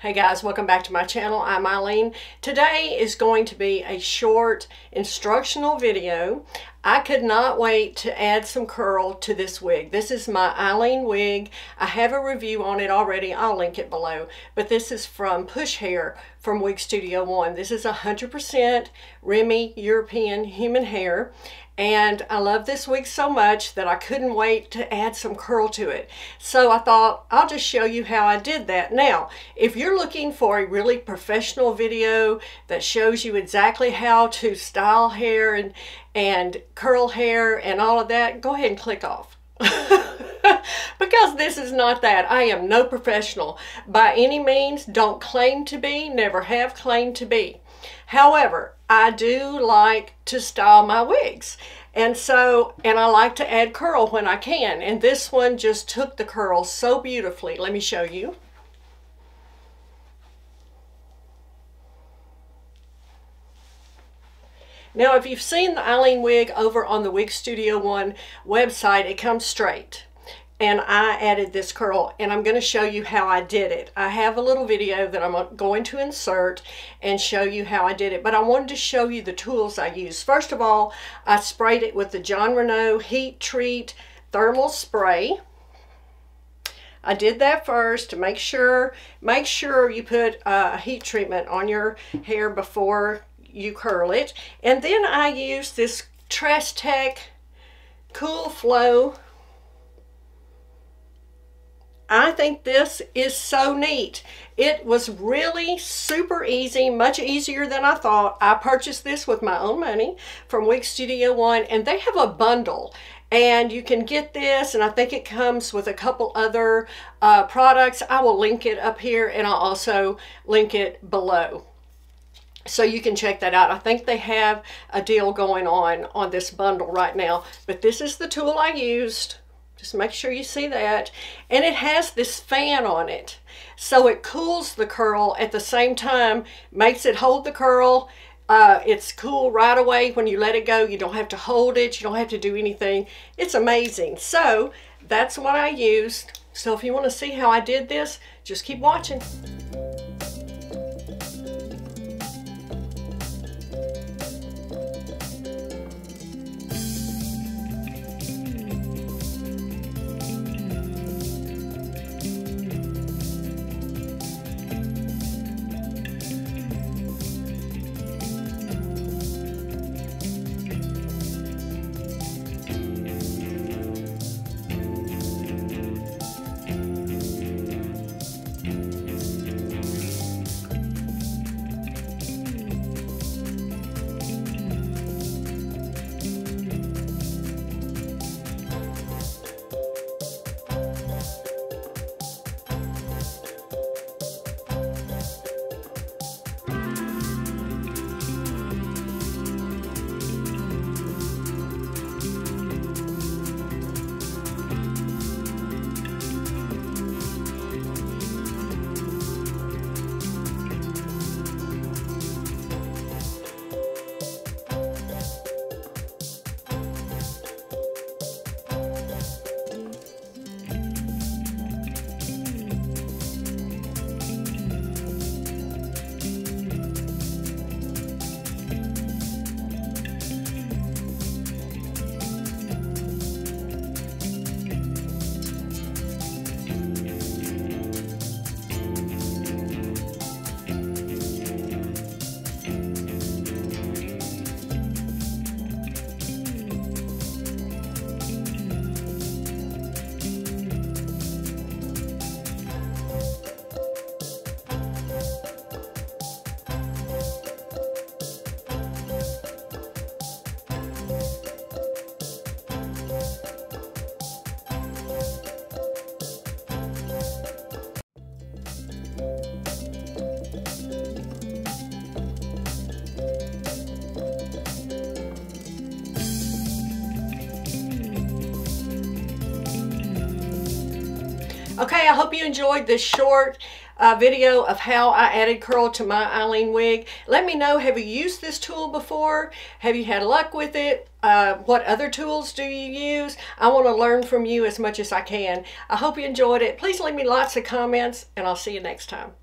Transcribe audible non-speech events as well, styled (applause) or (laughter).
Hey guys, welcome back to my channel. I'm Eileen. Today is going to be a short instructional video. I could not wait to add some curl to this wig. This is my Eileen wig. I have a review on it already. I'll link it below. But this is from Push Hair from Wig Studio One. This is 100% Remy European human hair. And I love this wig so much that I couldn't wait to add some curl to it. So I thought I'll just show you how I did that. Now, if you're looking for a really professional video that shows you exactly how to style hair and, and curl hair and all of that, go ahead and click off. (laughs) because this is not that. I am no professional by any means. Don't claim to be, never have claimed to be. However, I do like to style my wigs. And so, and I like to add curl when I can. And this one just took the curl so beautifully. Let me show you. Now, if you've seen the Eileen wig over on the Wig Studio One website, it comes straight and I added this curl and I'm going to show you how I did it. I have a little video that I'm uh, going to insert and show you how I did it but I wanted to show you the tools I used. First of all I sprayed it with the Jon Renau Heat Treat Thermal Spray. I did that first to make sure make sure you put a heat treatment on your hair before you curl it and then I use this TressTech Cool Flow I think this is so neat. It was really super easy, much easier than I thought. I purchased this with my own money from Wig Studio One, and they have a bundle. And you can get this, and I think it comes with a couple other uh, products. I will link it up here, and I'll also link it below so you can check that out. I think they have a deal going on on this bundle right now, but this is the tool I used. Just make sure you see that. And it has this fan on it. So it cools the curl at the same time, makes it hold the curl. Uh, it's cool right away when you let it go. You don't have to hold it. You don't have to do anything. It's amazing. So that's what I used. So if you want to see how I did this, just keep watching. Okay, I hope you enjoyed this short uh, video of how I added curl to my Eileen wig. Let me know, have you used this tool before? Have you had luck with it? Uh, what other tools do you use? I want to learn from you as much as I can. I hope you enjoyed it. Please leave me lots of comments, and I'll see you next time.